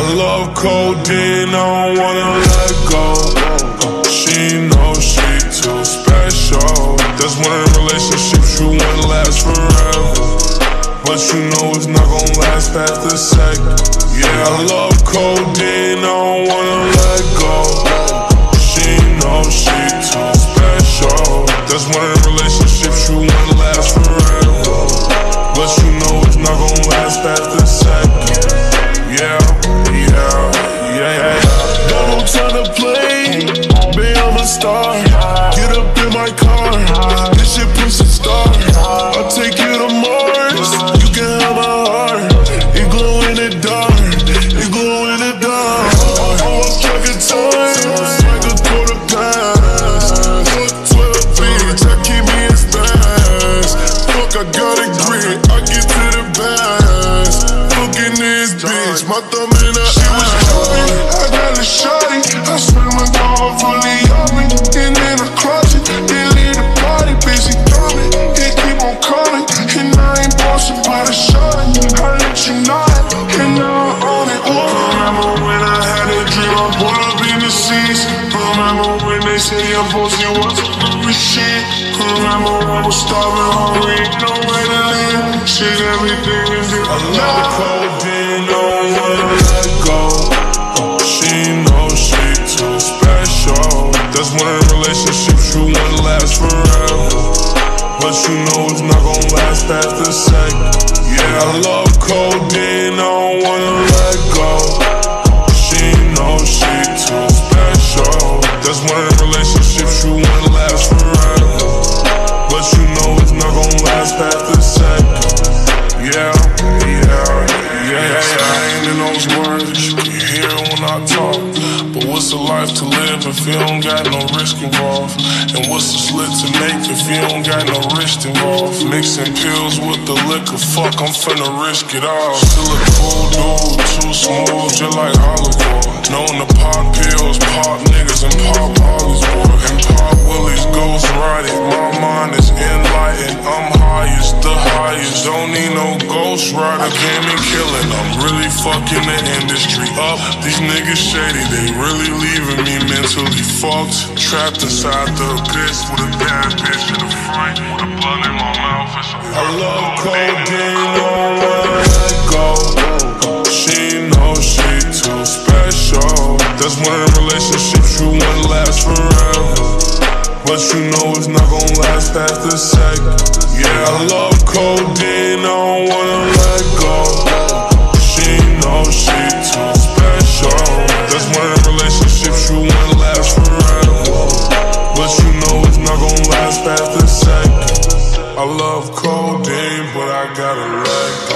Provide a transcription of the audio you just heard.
love codeine, I don't wanna let go. She knows she too special. That's one of the relationships you want to last forever. But you know it's not gonna last past the second. Yeah, I love codeine, I don't wanna calling, can't no impossible butterflies, shine your light, can you not, can you all and all when I had a drip on my been the scene, told her the relationships you want to last forever. But you know it's not gonna last past the second. Yeah, I love codeine, I don't wanna let go. She knows she too special. That's the relationships you want to last forever. But you know it's not gonna last past the second. Yeah, yeah, yeah, yeah. I ain't in those words, you can hear when I talk. A life to live if you don't got no risk involved? And what's a slit to make if you don't got no risk involved? Mixing pills with the liquor, fuck, I'm finna risk it all. Still a cool dude, too smooth, just like Hollywood. Known to pop pills, pop niggas, and pop Hollies, ghost rider, get me killing. I'm really fucking the industry up. These niggas shady, they really leaving me mentally fucked. Trapped inside the abyss with a bad bitch in the front, with a blunt in my mouth. I love codeine, oh, I don't wanna let go. She knows she too special. That's one of the relationships you want to last forever. But you know it's not gonna last past the second. Yeah, I love codeine, I don't wanna I love codeine, but